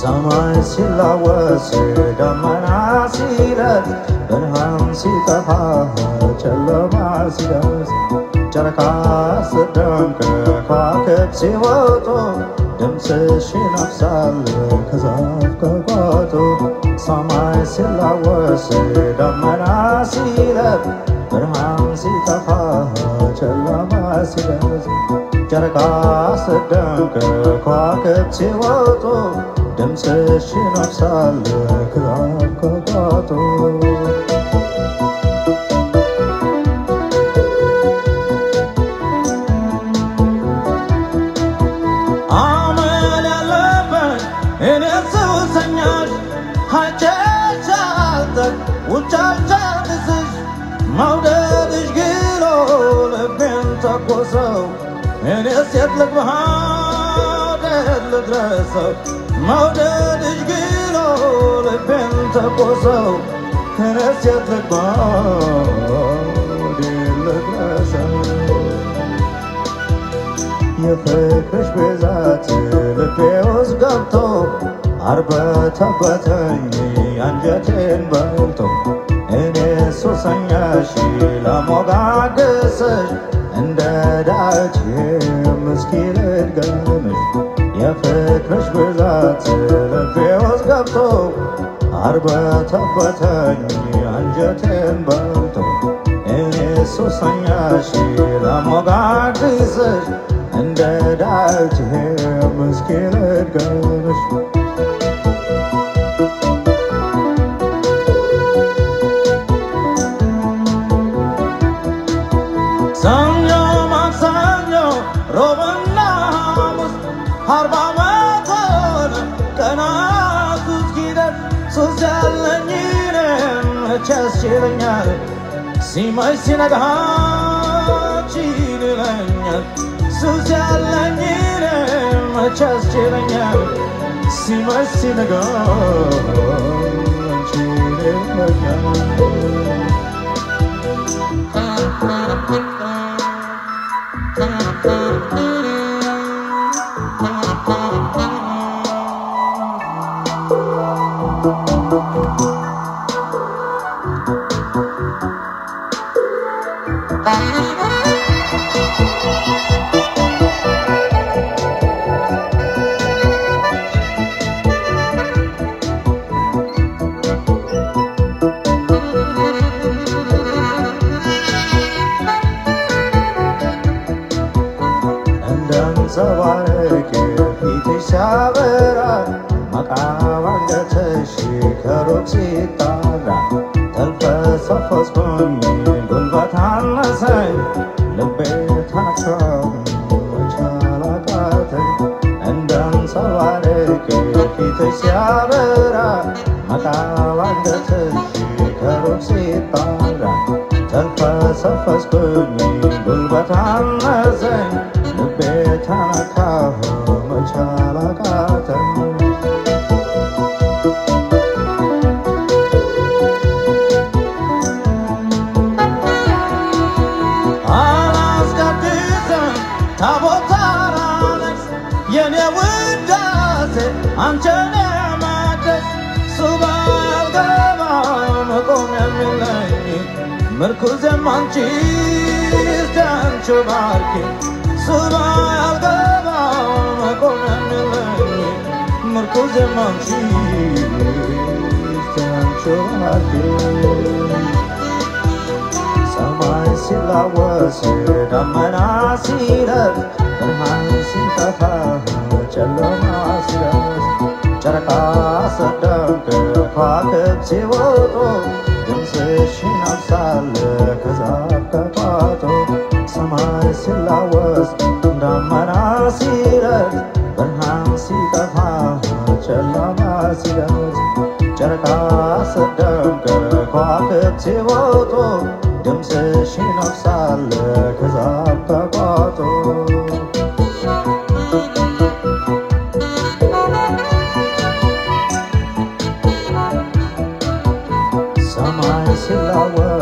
ሰማይ ሲላወስ ደመና ሲለት ብርሃን ሲጠፋ ጨለማ ሲደርስ ጨረቃ ስትደምቅ ከዋክብት ሲወጡ ድምፅሽ ይነፍሳል ከዛፍ ከቋጡ ሰማይ ሲላወስ ደመና ሲለት ብርሃን ሲጠፋ ጨለማ ሲደርስ ጨረቃ ስትደምቅ ከዋክብት ሲወጡ ድምፅሽ ይነፍሳል ከዛፍ ከቋጡ አመል ያለበት እኔ ስውሰኛሽ ሀጨቻልጠቅ ውጫጫልስሽ መውደድሽ ግሎ ልቤን ተኮሰው እኔ ሴት ልግባ ወዴት ልድረሰው መውደድሽ ግሎ ልቤን ልግባ ወዴት ልድረሰው የፍቅርሽ ብዛት ልቤ ውስጥ ገብቶ አርበተበተኝ አንጀቴን በልቶ እኔ ሱሰኛሽ ለሞጋገስሽ እንደ ዳች ምስኪ ልድገምሽ የፍቅርሽ ብዛት ልቤ ውስጥ ገብቶ አርበተበተኝ አንጀቴን በልቶ እኔ ሱሰኛሽ ለሞጋገስሽ እንደ ዳዊት ምስኪን ልድገምሽ ሰኞ እስኪደርስ ሱስ ያለኝ እኔን መቼ ያስችለኛል ሲመሽ ሲነጋ ችል ይለኛል ሱስ ያለኝ እኔን መቼ ያስችለኛል ሲመሽ ሲነጋ ችል Bye. ከሩቅ ሲጣራ ተልፈሰፈስኩኝ ጉልበት አነሰኝ ልቤ ተነካው መቻል አቃተኝ እንደንጸባረቅ ፊትሽ ሲያበራ መቃብ አንገትሽ ከሩቅ ሲጣራ ተልፈሰፈስኩኝ ጉልበት አነሰኝ ምርኩዜም አንቺ እስቲ አንቺ ባርኪ ሱባ አልገባ መቆም የሚለኝ ምርኩዜም አንቺ እስቲ አንቺ ባርኪ ሰማይ ሲላወስ ደመና ሲለፍ ብርሃን ሲጠፋ ጨለማ ሲደርስ ጨረቃ ስትደምቅ ከዋክብት ሲወጡ ድምፅሽ ይነፍሳል ከዛፍ ከቋጡ ሰማይ ሲላወስ ደመና ሲለፍ ብርሃን ሲጠፋ ጨለማ ሲደርስ ጨረቃ ስትደምቅ ከዋክብት ሲወጡ ድምፅሽ